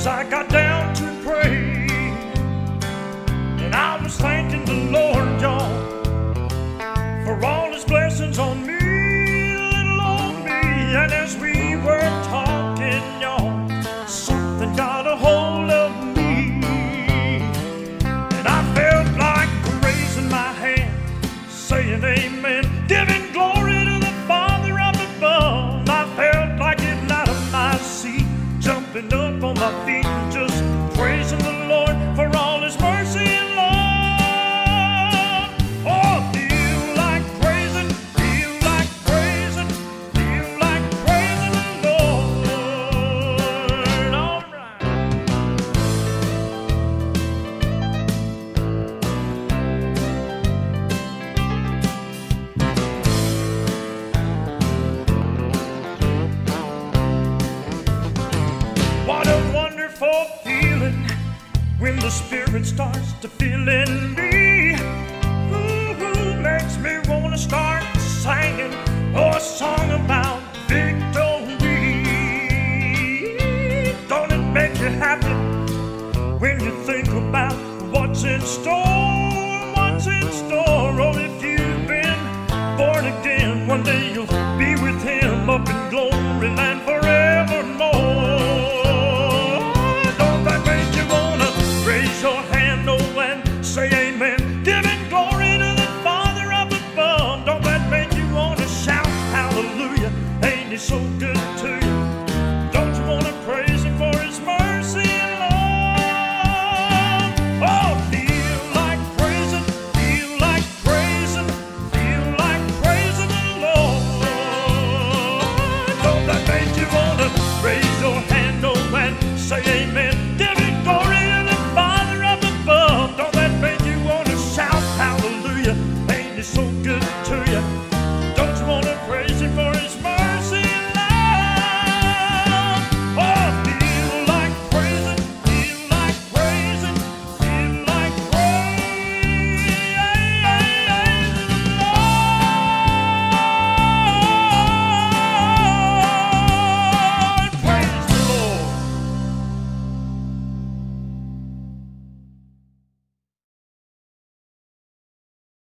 as I got down. I'll when the spirit starts to fill in me. Ooh, makes me wanna start singing a song about victory. Don't it make you happy when you think about what's in store? What's in store? so good to you. Don't you want to praise him for his mercy and love? Oh, feel like praising, feel like praising, feel like praising the Lord. Don't that make you want to raise your hand, oh, and say amen?